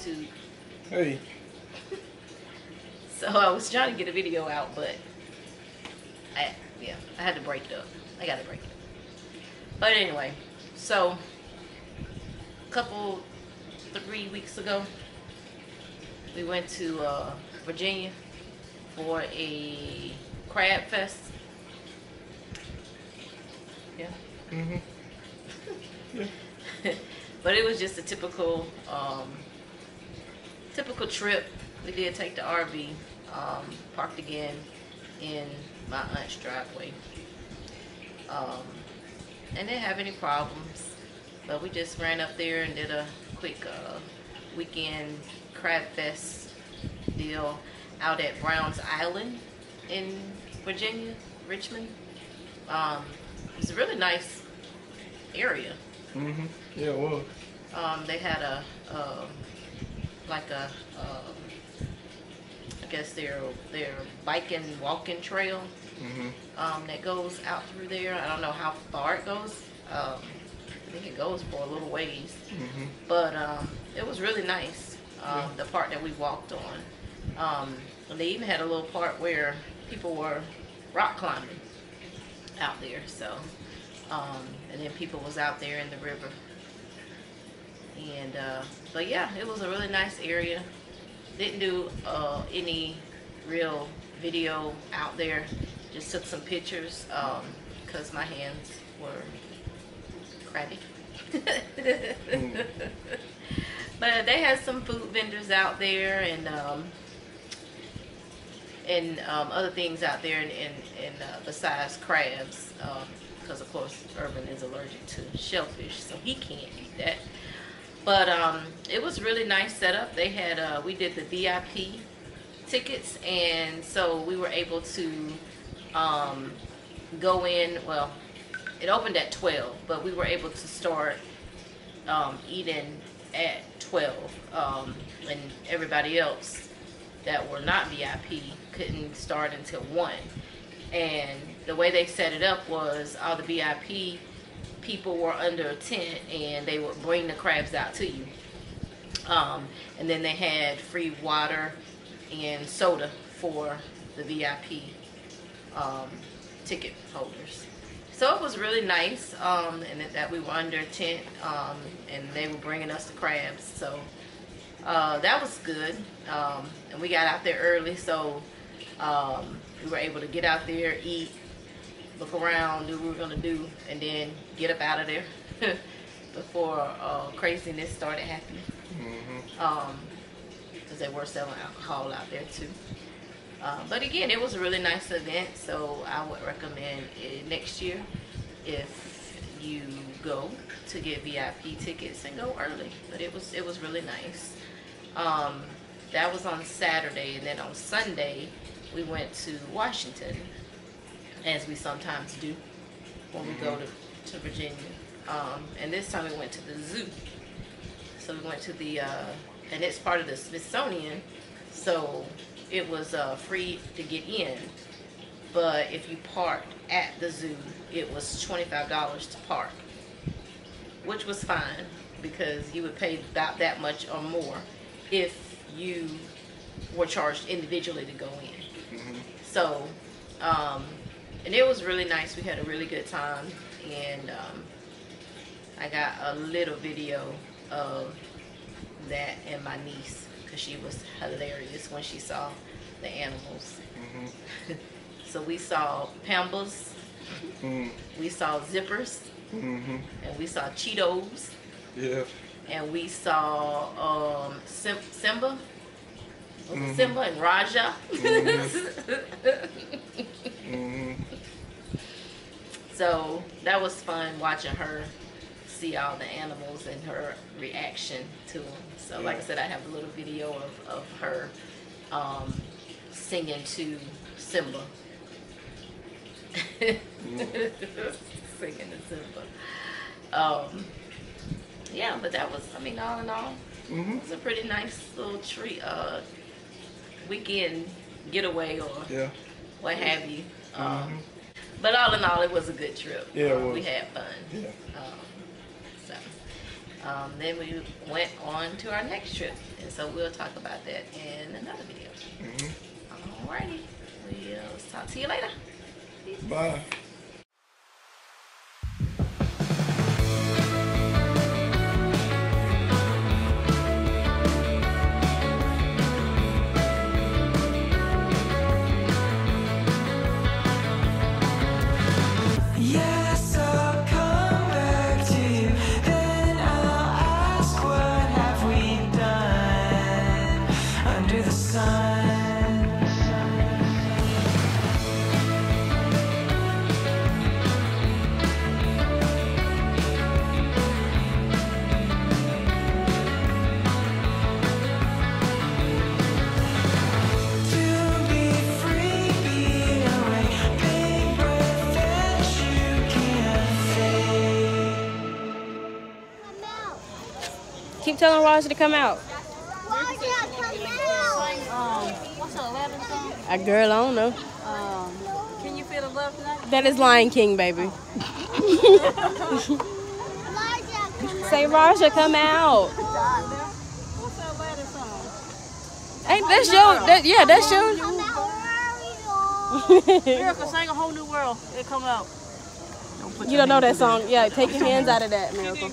YouTube. Hey. So I was trying to get a video out, but I yeah, I had to break it up. I got to break it up. But anyway, so a couple three weeks ago, we went to uh, Virginia for a crab fest. Yeah. Mm-hmm. Yeah. but it was just a typical um, typical trip. We did take the RV, um, parked again in my aunt's driveway. Um, and didn't have any problems. But we just ran up there and did a quick uh, weekend crab fest deal out at Browns Island in Virginia, Richmond. Um, it was a really nice area. Mm-hmm. Yeah, it was. Um, they had a, um like a, um, I guess their their biking walking trail Mm-hmm. um, that goes out through there. I don't know how far it goes. Um, I think it goes for a little ways, Mm-hmm. but um, it was really nice. Um, Yeah. The part that we walked on, um, and they even had a little part where people were rock climbing out there. So, um, and then people was out there in the river. And uh, but yeah, it was a really nice area. Didn't do uh, any real video out there. Just took some pictures because my hands were crabby. But they had some food vendors out there and um, and um, other things out there, and, and, and uh, besides crabs, because of course Urban is allergic to shellfish, so he can't eat that. But um, it was really nice setup. They had uh, we did the VIP tickets, and so we were able to um, go in. Well, it opened at twelve, but we were able to start um, eating at 12 um, and everybody else that were not VIP couldn't start until 1 and the way they set it up was all the VIP people were under a tent and they would bring the crabs out to you. Um, and then they had free water and soda for the VIP um, ticket holders. So it was really nice, um, and that- that we were under a tent, um, and they were bringing us the crabs. So uh, that was good, um, and we got out there early, so um, we were able to get out there, eat, look around, do what we were gonna do, and then get up out of there before uh, craziness started happening. Mm-hmm. Um, because they were selling alcohol out there too. Uh, but again, it was a really nice event, so I would recommend it next year if you go to get VIP tickets and go early. But it was it was really nice. Um, that was on Saturday, and then on Sunday we went to Washington, as we sometimes do when we go to, to Virginia. Um, and this time we went to the zoo. So we went to the, uh, and it's part of the Smithsonian, so it was uh, free to get in. But if you parked at the zoo, it was twenty-five dollars to park, which was fine because you would pay about that much or more if you were charged individually to go in. Mm-hmm. So, um, and it was really nice. We had a really good time, and um, I got a little video of that and my niece because she was hilarious when she saw the animals. Mm-hmm. So we saw pambas, Mm-hmm. we saw zippers, Mm-hmm. and we saw Cheetos, Yeah. and we saw um, Sim- Simba. Was Mhm. Simba and Raja? Mm-hmm. So that was fun watching her see all the animals and her reaction to them. So, like I said, I have a little video of, of her um, singing to Simba. singing to Simba. Um, yeah, but that was, I mean, all in all, Mm-hmm. it was a pretty nice little treat, uh, weekend getaway or Yeah. what have you. Um, Mhm. But all in all, it was a good trip. Yeah, Um, We had fun. Yeah. Um, so, Um, then we went on to our next trip, and so we'll talk about that in another video. Mm-hmm. Alrighty, we'll talk to you later. Bye. Keep telling Roger to come out. What's the 11 song? A girl, I don't know. Um, can you feel the love tonight? That is Lion King, baby. Say, Raja, come out. What's the 11 song? Hey, that's your, that, yeah, that's your. Miracle, sing a whole new world. It come out. you don't know that song. Yeah, take your hands out of that, Miracle.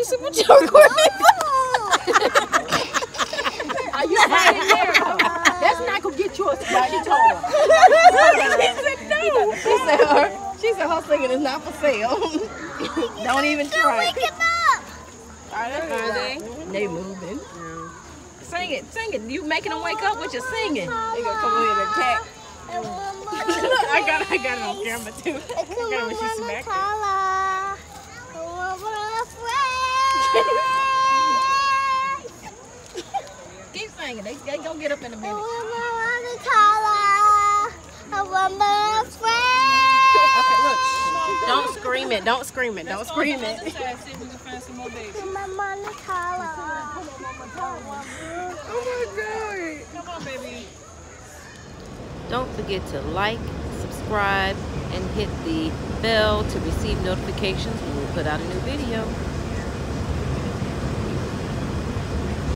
She said, what you recording? Are you right there? That's not gonna get you a yours. She told her. She said her, she said her singing is not for sale. Don't even try. Wake him up. Are they? They moving. Sing it, sing it. You making them wake up with your singing. They gonna come in and attack. I got, I got it on camera too. I got it when she smacked it. Keep singing. They, they gonna get up in a minute. I want my friend. Okay, look. Don't scream it. Don't scream it. Don't scream it. Oh, Don't forget to like, subscribe, and hit the bell to receive notifications when we put out a new video.